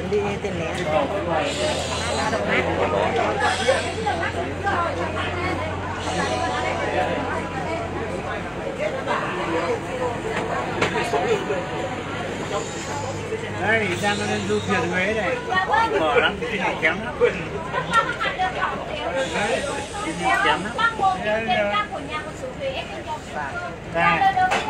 chuẩn bị tiền lẻ. Đây đang lên du thuyền huế này. Mở lắm nhỏ kém lắm. Kém lắm. Đây.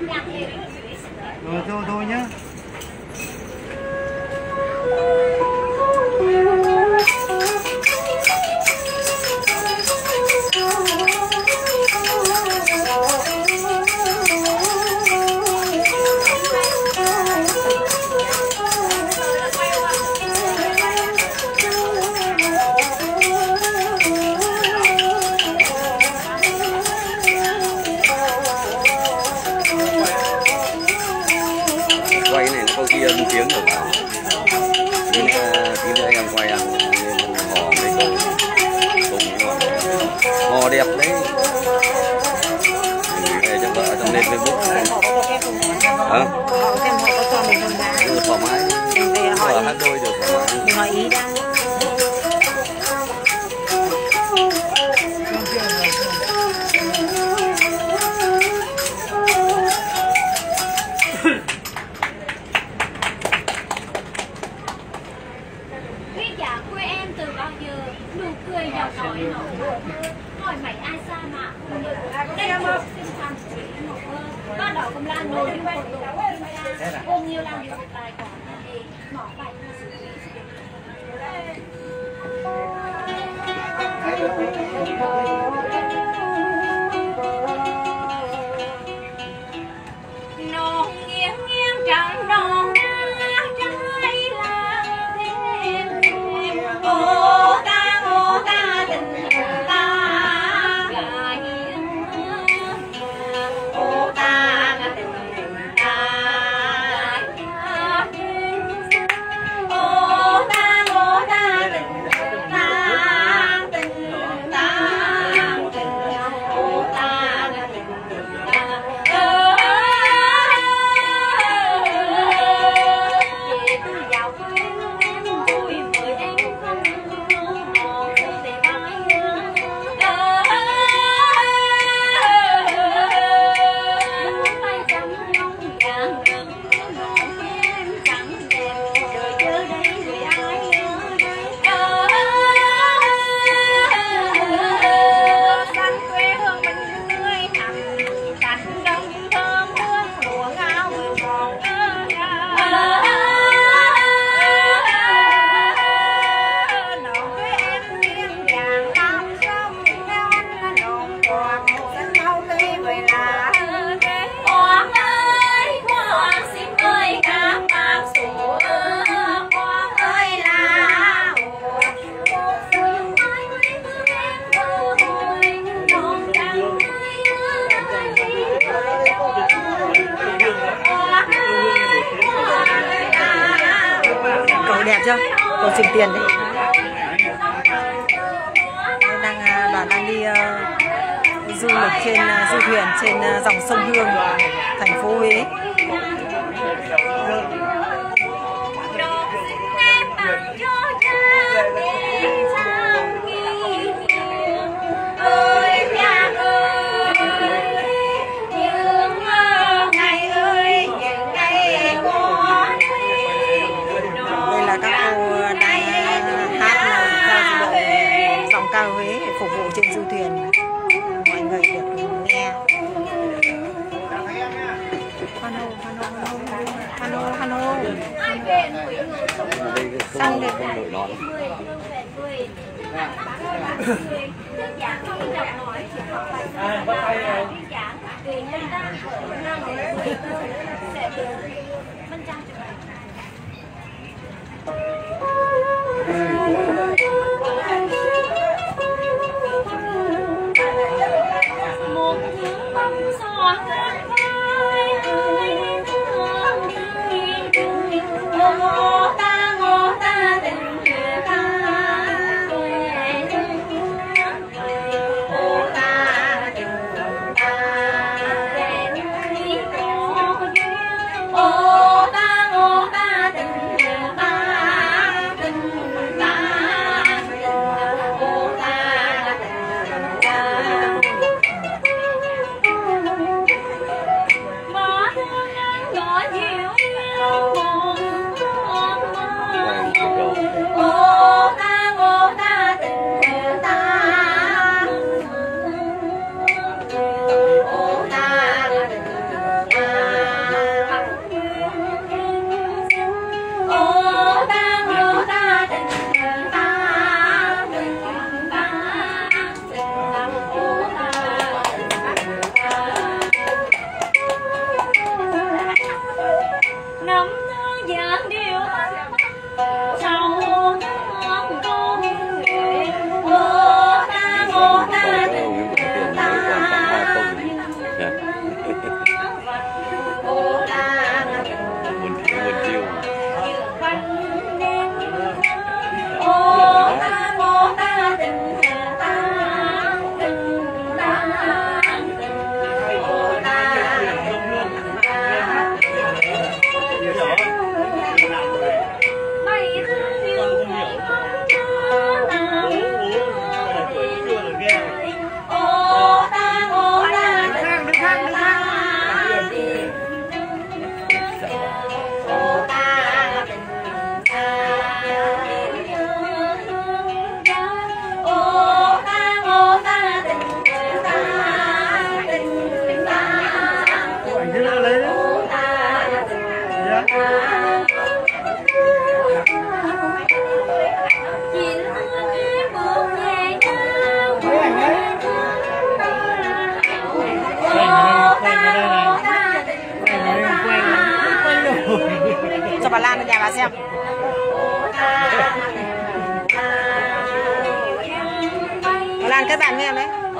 Dạ. rồi thôi thôi nhá. hơn một tiếng rồi. Ờ, tí nữa tí nữa em quay ăn hò ờ, mấy cô cũng ngon. Hò đẹp đấy. Về cho vợ trong lên facebook. Hả? Thoải mái hỏi hát đôi được thoải mái. Hỏi ý đang Thế là. Nhiều làm việc. À, bắt tay rồi.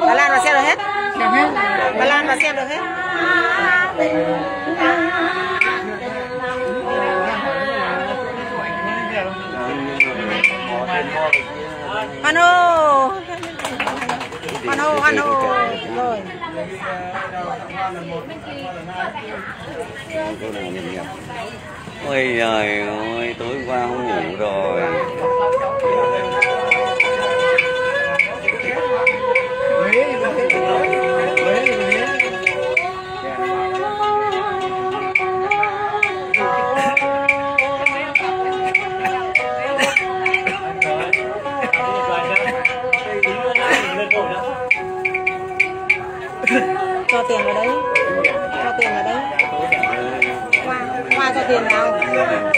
bà Lan vào xem được hết. Bà Lan vào xem được hết. Hoan hô. Hoan hô hoan hô. Rồi Ôi trời ơi, tối qua không ngủ rồi cho tiền vào đấy cho tiền vào đấy hoa hoa cho tiền vào.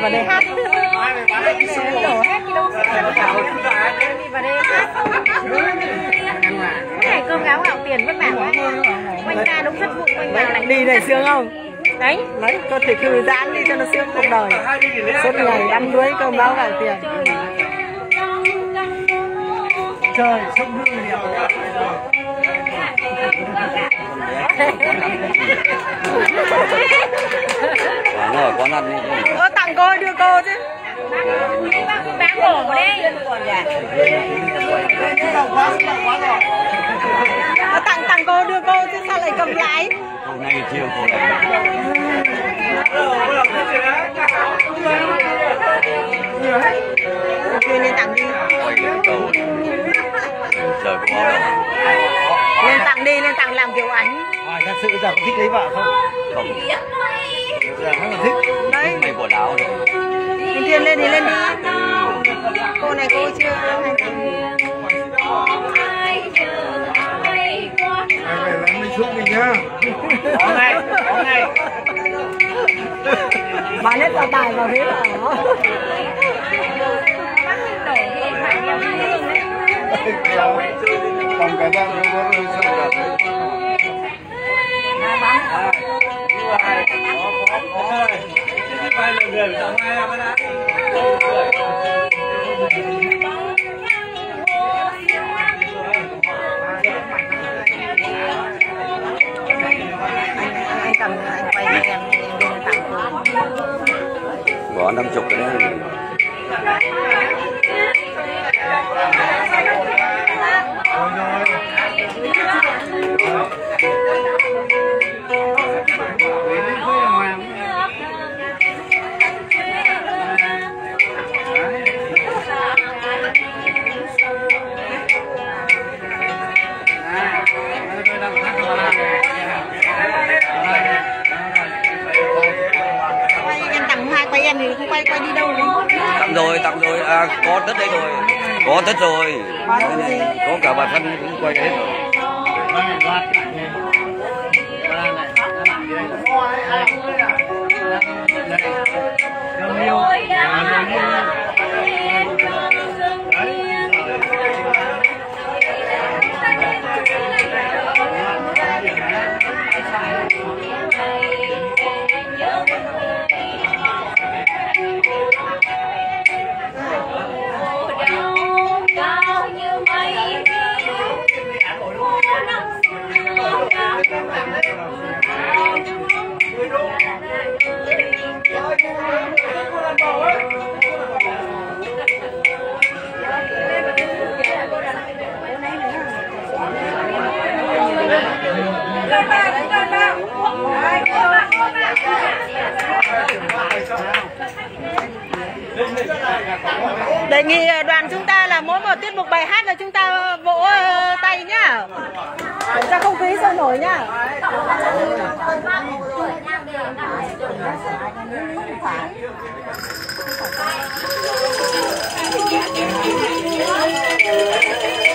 Đi vào đây hát cái đổ hết đi đâu đi vào đây hát cái này cơm gáo gạo tiền vất vả quá quanh ta đúng rất vụ quanh ta lại đi để sướng không đấy đấy có thể thư giãn đi cho nó sướng cuộc đời suốt ngày ăn đuối cơm gáo gạo tiền trời sông hương đẹp Quán rồi, quán ăn đi Tặng cô đưa cô chứ. Bán bổ đi. Ơ tặng tặng cô đưa cô chứ sao lại cầm lái? Hôm nay chiều cô lên tặng đi. Lên tặng đi lên tặng làm kiểu ảnh. À, thật sự giờ có thích lấy vợ không? Không, giờ là thích đấy mày quần áo rồi. Thiên Thiên lên đi lên đi. Cô này cô chưa tặng mày phải làm mình giúp mình nhá có ngay có ngay bán hết vào tài vào thế là còn cái bạn nó có rồi xong rồi anh cầm anh quay cho em em tặng cô Bỏ năm chục cái đấy. Tặng rồi, tặng rồi, à, có đất đây rồi. Có tất rồi. Có cả bà thân cũng quay hết rồi đề nghị ờ, đoàn chúng ta là mỗi một tiết mục bài hát là chúng ta vỗ ờ, tay nhá. Cho không khí sôi nổi nhá. cầu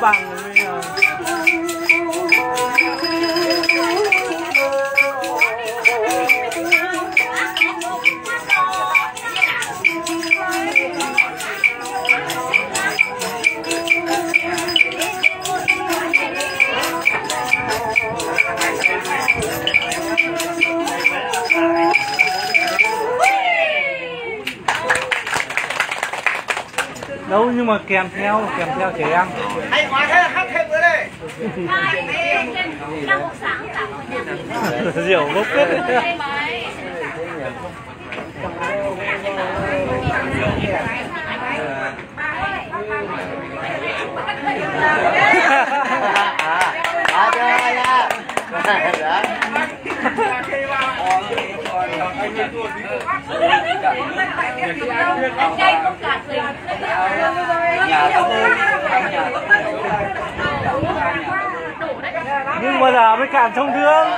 có bằng đâu nhưng mà kèm theo kèm theo trẻ em rượu bốc kết à chơi nha đó nhà có nhà bao mà giờ mới cạn thông thương.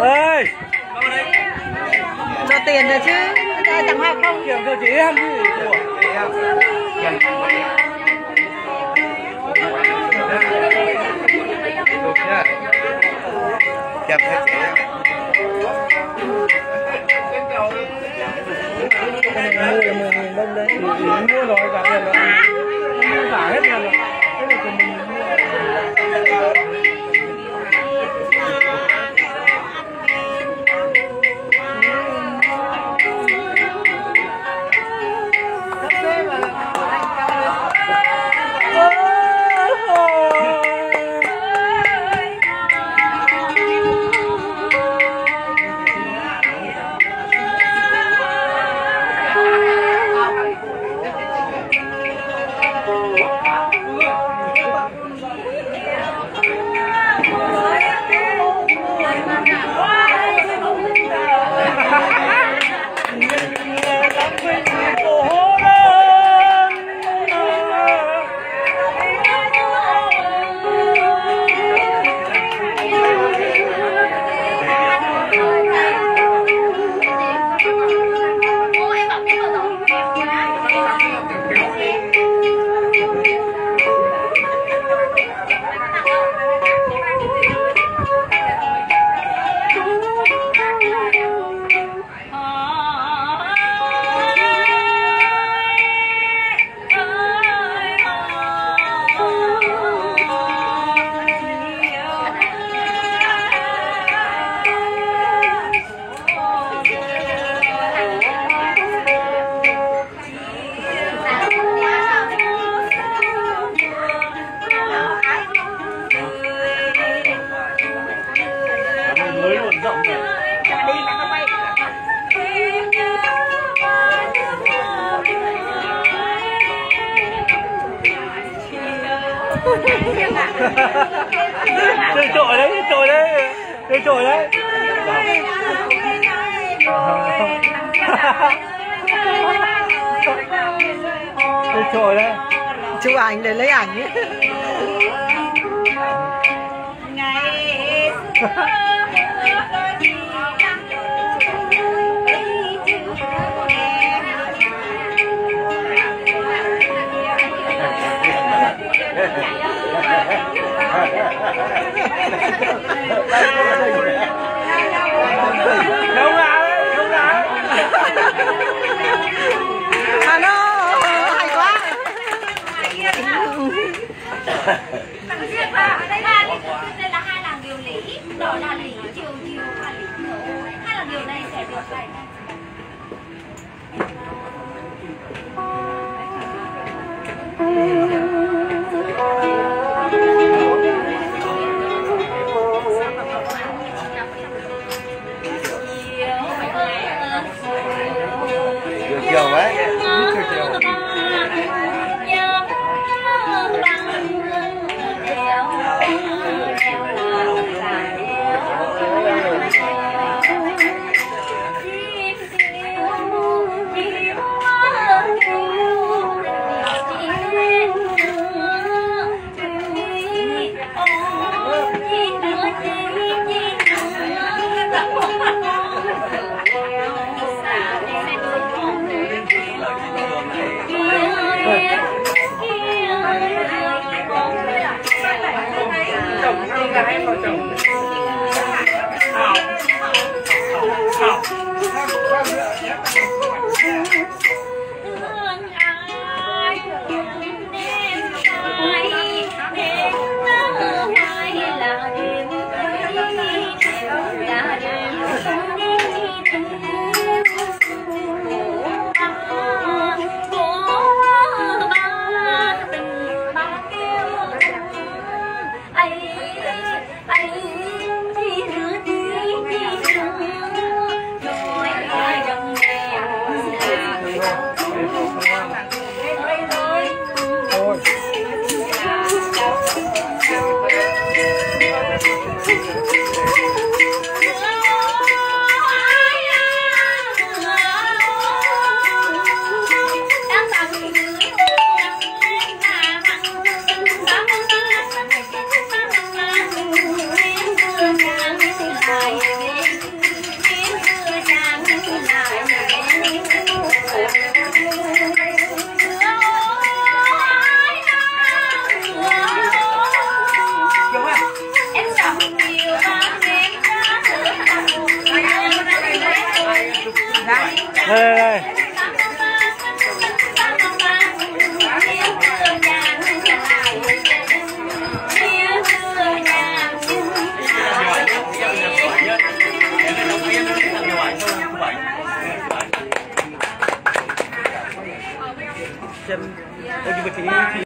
ơi cho tiền rồi chứ. Ta chẳng hoa không? Kiểm cho chị em đẹp hết chị em mua rồi mua rồi cả tiền. Rồi mua cả hết tiền. rồi chơi trội đấy chơi trội đấy. Chơi trội đấy. Chơi trội đấy. Chụp ảnh để lấy ảnh ấy. Không ngã đấy không ngã nó hay quá.